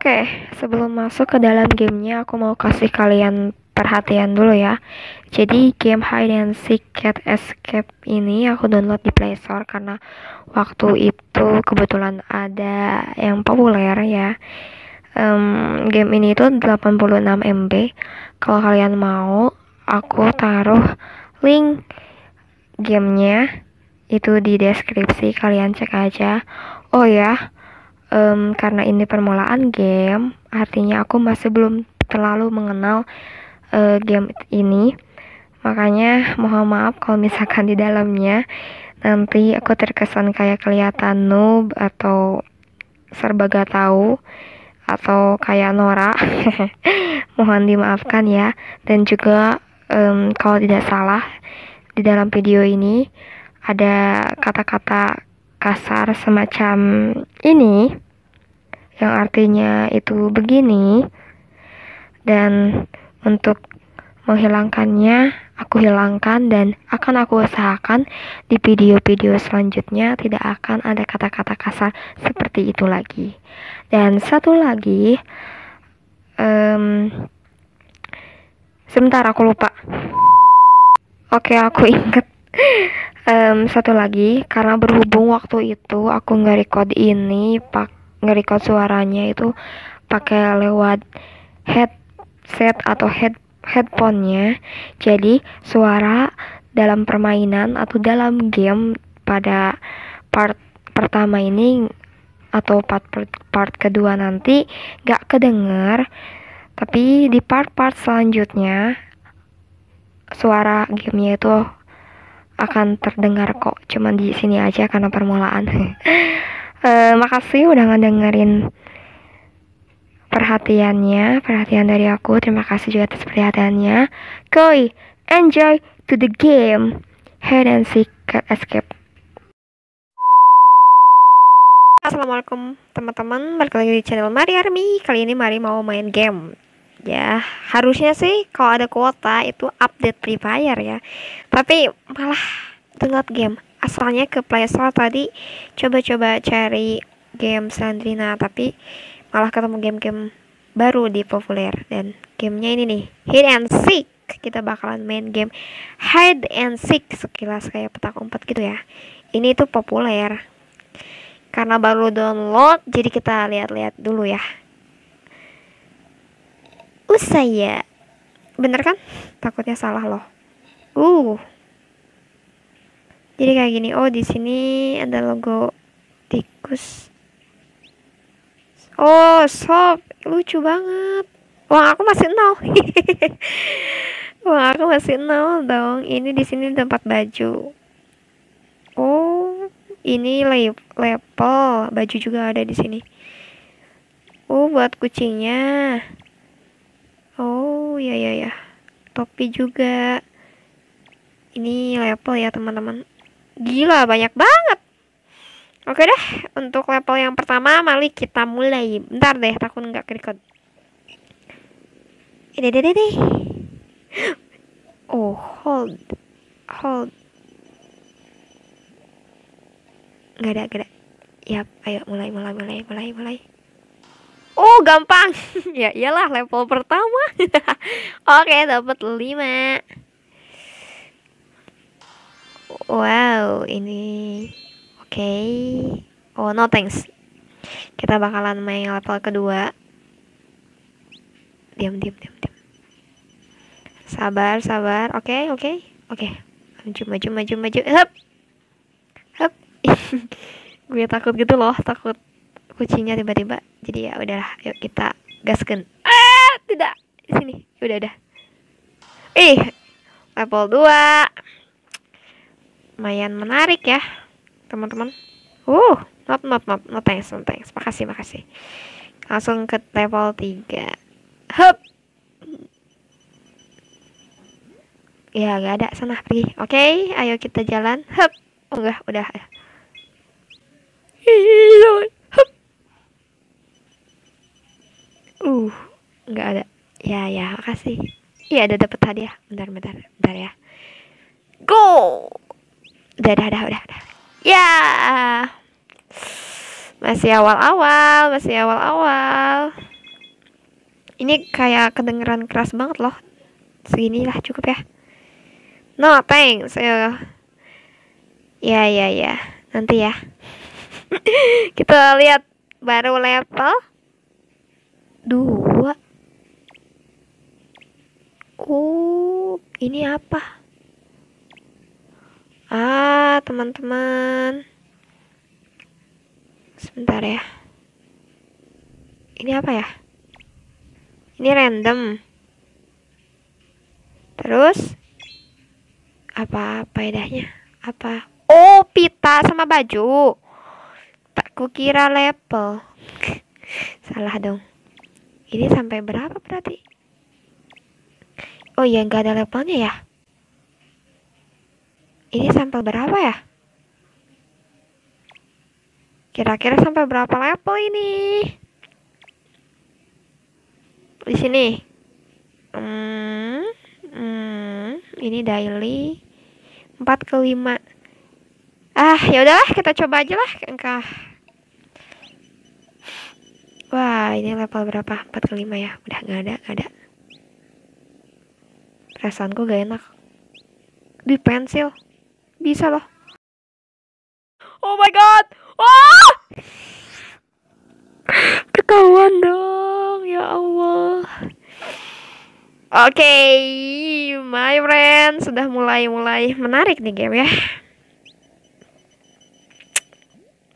Oke, sebelum masuk ke dalam gamenya, aku mau kasih kalian perhatian dulu ya. Jadi game Hide and Seek Cat Escape ini aku download di Play Store karena waktu itu kebetulan ada yang populer ya. Um, game ini itu 86 MB. Kalau kalian mau, aku taruh link gamenya itu di deskripsi. Kalian cek aja. Oh ya, um, karena ini permulaan game, artinya aku masih belum terlalu mengenal uh, game ini. Makanya mohon maaf kalau misalkan di dalamnya nanti aku terkesan kayak kelihatan noob atau serba gak tahu atau kayak Nora. mohon dimaafkan ya. Dan juga um, kalau tidak salah di dalam video ini ada kata-kata kasar semacam ini yang artinya itu begini dan untuk menghilangkannya aku hilangkan dan akan aku usahakan di video-video selanjutnya tidak akan ada kata-kata kasar seperti itu lagi. Dan satu lagi um, sebentar aku lupa. Oke aku inget um, satu lagi karena berhubung waktu itu aku nge-record ini pak nge-record suaranya itu pakai lewat headset atau head headphone-nya. Jadi suara dalam permainan atau dalam game pada part pertama ini atau part part, kedua nanti gak kedenger. Tapi di part-part selanjutnya suara gamenya itu akan terdengar kok cuman di sini aja karena permulaan. Uh, makasih udah ngedengerin perhatiannya perhatian dari aku. Terima kasih juga atas perhatiannya. Koi enjoy to the game. Hide and seek escape. Assalamualaikum teman-teman. Balik lagi di channel Mari Army. Kali ini Mari mau main game ya harusnya sih kalau ada kuota itu update Free Fire ya. Tapi malah download game. Asalnya ke Play Store tadi coba-coba cari game Sandrina tapi malah ketemu game-game baru di populer. Dan gamenya ini nih Hide and Seek. Kita bakalan main game Hide and Seek sekilas kayak petak umpet gitu ya. Ini tuh populer. Karena baru download jadi kita lihat-lihat dulu ya usai ya. Bener kan? Takutnya salah loh. Uh. Jadi kayak gini oh di sini ada logo tikus. Oh sob. Lucu banget. Uang aku masih nol. Uang aku masih nol dong. Ini di sini tempat baju. Oh ini level baju juga ada di sini. Oh buat kucingnya oh ya ya ya topi juga. Ini level ya teman-teman. Gila banyak banget. Oke deh untuk level yang pertama mari kita mulai. Bentar deh takut nggak kerikot deh deh deh oh hold. Hold. Nggak ada nggak ada. Yap ayo mulai mulai mulai mulai mulai Oh, gampang. ya iyalah level pertama. Oke, dapat 5. Wow, ini oke. Okay. Oh, no thanks. Kita bakalan main level kedua. Diam, diam, diam, diam. Sabar, sabar. Oke, okay, oke. Okay. Oke. Okay. Maju, maju, maju, maju. Hup. Hup. Gue takut gitu loh, takut kucingnya tiba-tiba jadi ya udahlah yuk kita gaskan. Ah tidak. Di sini udah udah. Ih level 2 lumayan menarik ya teman-teman. Uh not not not not thanks not thanks. Makasih makasih. Langsung ke level 3 hup. Ya gak ada sana pergi. Oke okay, ayo kita jalan. Hup. Oh enggak udah Uh, nggak ada. Ya, ya, makasih. Iya, ada dapat hadiah. Bentar, bentar, bentar ya. Go! Udah, udah, udah, udah. Ya! Masih awal-awal, masih awal-awal. ini kayak kedengeran keras banget loh seginilah cukup ya no thanks ya ya ya ya nanti ya kita lihat baru level dua. Oh ini apa? Ah teman-teman. Sebentar ya. Ini apa ya? Ini random. Terus? Apa faedahnya apa? Oh pita sama baju. Tak kukira level. Salah dong ini sampai berapa berarti? Oh iya nggak ada levelnya ya? Ini sampai berapa ya? Kira-kira sampai berapa level ini? Di sini. Hmm, hmm, ini daily. 4 ke 5 ah ya udahlah kita coba aja lah. Engkah wah ini level berapa? 4 ke 5 ya? Udah nggak ada nggak ada. Perasaanku gak enak. Di pensil. Bisa loh. Oh my god! Wah ketahuan dong ya Allah. Oke okay, my friend sudah mulai-mulai menarik nih game ya.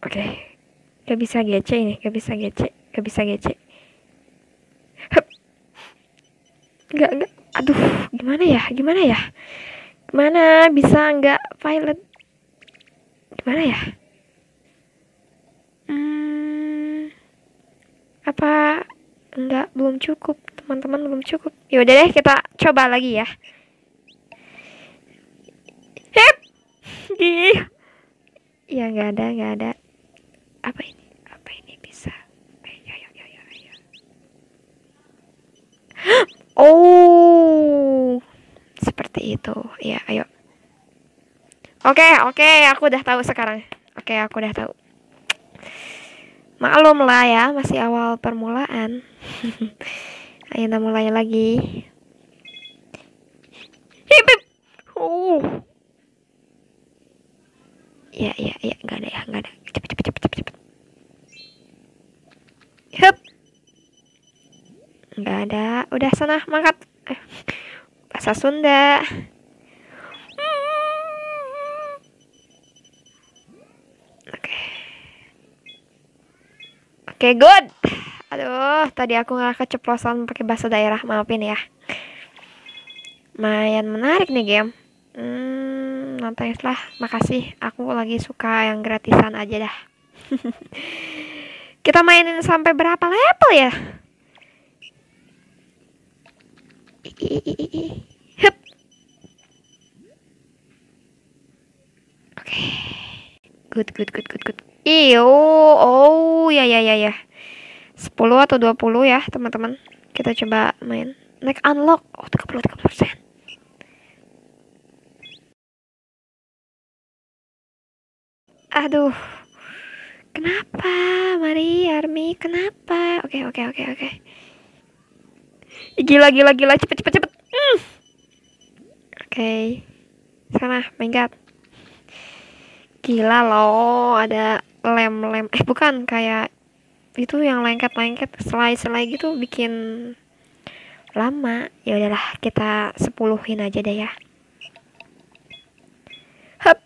Oke okay. gak bisa gece ini gak bisa gece gak bisa gece Hup. gak gak. Aduh gimana ya? Gimana ya? Gimana? Bisa nggak pilot? Gimana ya? Hmm, apa enggak belum cukup. Teman-teman belum cukup. Ya udah deh kita coba lagi ya. Hep. Ya nggak ada nggak ada. Apa ini bisa ayo ayo ayo ayo oh. Seperti itu. Ya ayo. Oke oke. Aku udah tahu sekarang. Oke aku udah tahu. Maklum lah ya masih awal permulaan. Ayo kita mulai lagi. Hip hip. Uh. Ya ya nggak ada cepet cepet cepet cepet cepet Hup. Nggak ada. Udah sana mangkat. Eh, bahasa Sunda. Oke. Oke good. Aduh tadi aku nggak keceplosan pakai bahasa daerah. Maafin ya. Lumayan menarik nih game. Hmm, nonton lah. Makasih. Aku lagi suka yang gratisan aja dah. Kita mainin sampai berapa level ya Hup. Oke. Good, good, good, good, good. Iyo, oh, ya, ya, ya, ya. 10 atau 20 ya, teman-teman. Kita coba main. Naik unlock. Oh, 30, 30 persen. Aduh. Kenapa, Mari, Army? Kenapa? Oke, oke, oke, oke. Gila, gila, gila. Cepet, cepet, cepet. Mm. Oke. Okay. Sana, menggat. Gila loh, ada lem-lem. Eh, bukan. Kayak itu yang lengket-lengket. Selai-selai gitu bikin lama. Ya udahlah, kita sepuluhin aja deh ya. Hup.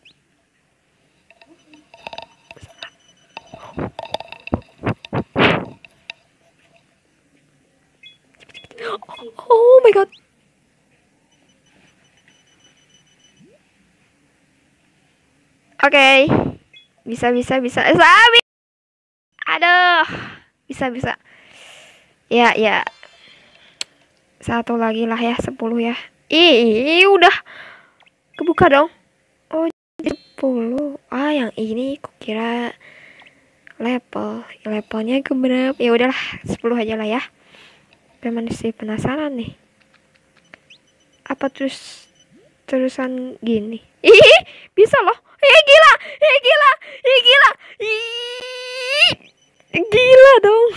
Oh my god. Oke. Okay. Bisa bisa bisa. Eh, sabi. Aduh. Bisa bisa. Ya ya. Satu lagi lah ya, 10 ya. Ih, udah kebuka dong. Oh, 10. Ah, yang ini kukira level. Levelnya ke berapa? Ya udahlah, 10 aja lah ya. Gue masih penasaran nih. Apa terus terusan gini? Ih, bisa loh. Ih, gila. Ih, gila. Ih, gila. Ih, gila dong.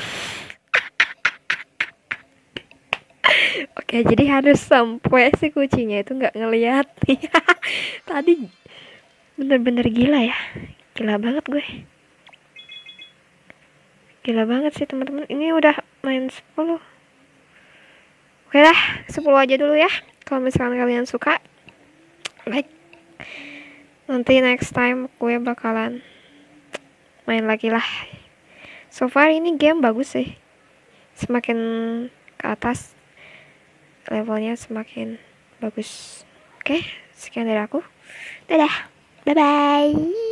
oke jadi harus sampai si kucingnya itu nggak ngeliat tadi bener-bener gila ya gila banget gue gila banget sih teman-teman ini udah main 10 oke lah 10 aja dulu ya kalau misalkan kalian suka like nanti next time gue bakalan main lagi lah. So far ini game bagus sih. Semakin ke atas levelnya semakin bagus. Oke sekian dari aku. Dadah. Bye bye